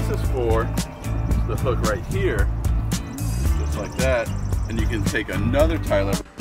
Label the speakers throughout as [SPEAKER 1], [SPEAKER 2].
[SPEAKER 1] this is for the hook right here, just like that. And you can take another tire lever.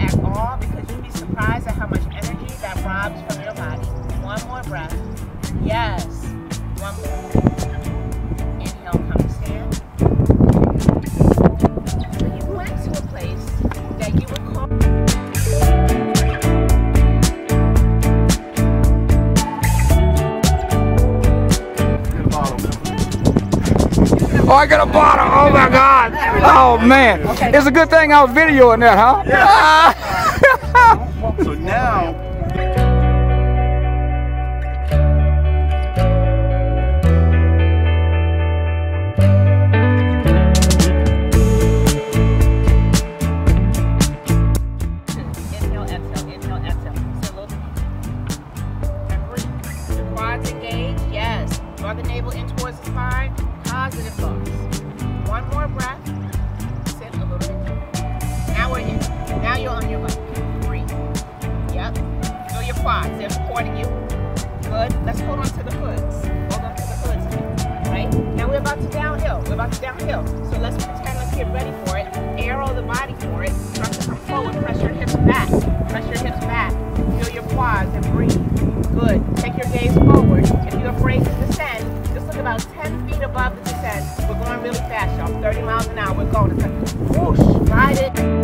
[SPEAKER 2] At all because you'd be surprised at how much energy that robs from your body. One more breath. Yes. One more.
[SPEAKER 3] Oh, I got a bottle. Oh my God. Oh man. It's a good thing I was videoing that, huh?
[SPEAKER 1] So now,
[SPEAKER 2] Inhale, exhale, inhale, exhale. Just a And breathe. Quads engaged, yes. Draw the navel in towards the spine. Positive thoughts. One more breath. Sit a little bit. Now we're in. Now you're on your butt. Breathe. Yep. Feel your quads. They're supporting you. Good. Let's hold on to the hoods. Hold on to the hoods. Right? Now we're about to downhill. We're about to downhill. So let's pretend let's get ready for it. Aero the body for it. Start to come forward. Press your hips back. Press your hips back. Feel your quads and breathe. on, it's whoosh, it.